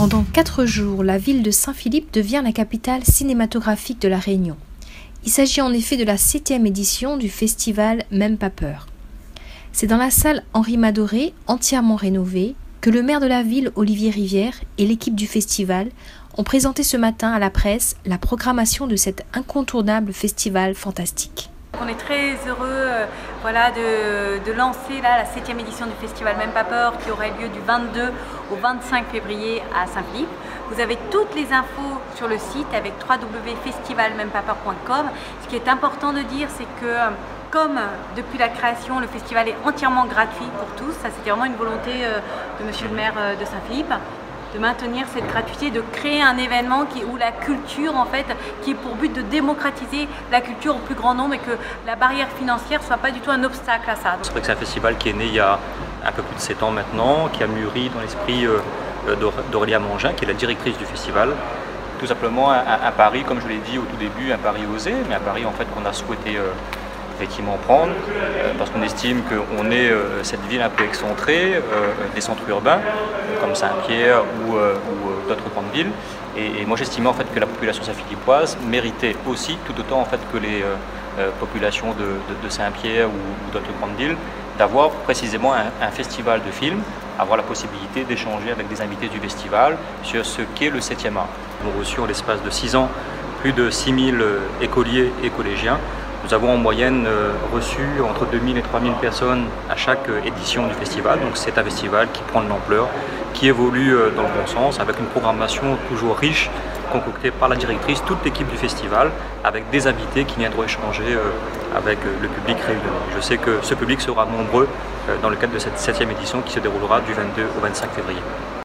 Pendant quatre jours, la ville de Saint-Philippe devient la capitale cinématographique de la Réunion. Il s'agit en effet de la septième édition du festival Même pas peur. C'est dans la salle Henri Madoré, entièrement rénovée, que le maire de la ville, Olivier Rivière, et l'équipe du festival ont présenté ce matin à la presse la programmation de cet incontournable festival fantastique. On est très heureux euh, voilà, de, lancer là, la 7 édition du festival Même pas qui aurait lieu du 22 au 25 février à Saint-Philippe. Vous avez toutes les infos sur le site avec www.festivalmêmepapeur.com. Ce qui est important de dire, c'est que comme depuis la création, le festival est entièrement gratuit pour tous, ça c'était vraiment une volonté euh, de monsieur le maire euh, de Saint-Philippe, de maintenir cette gratuité, de créer un événement qui, où la culture, en fait, qui est pour but de démocratiser la culture au plus grand nombre et que la barrière financière soit pas du tout un obstacle à ça. C'est vrai que c'est un festival qui est né il y a un peu plus de 7 ans maintenant, qui a mûri dans l'esprit euh, d'Aurélia Mangin, qui est la directrice du festival. Tout simplement un, pari, comme je l'ai dit au tout début, un pari osé, mais un pari en fait qu'on a souhaité euh, effectivement prendre, euh, parce qu'on estime qu'on est euh, cette ville un peu excentrée euh, des centres urbains, comme Saint-Pierre ou, d'autres grandes villes. Et, moi j'estimais en fait que la population saint-philippoise méritait aussi, tout autant en fait que les populations de, Saint-Pierre ou, d'autres grandes villes, d'avoir précisément un, festival de films, avoir la possibilité d'échanger avec des invités du festival sur ce qu'est le 7e art. Nous avons reçu en l'espace de 6 ans plus de 6000 écoliers et collégiens nous avons en moyenne euh, reçu entre 2000 et 3000 personnes à chaque euh, édition du festival. Donc c'est un festival qui prend de l'ampleur, qui évolue euh, dans le bon sens, avec une programmation toujours riche, concoctée par la directrice, toute l'équipe du festival, avec des invités qui viendront échanger avec le public réuni. Je sais que ce public sera nombreux dans le cadre de cette septième édition qui se déroulera du 22 au 25 février.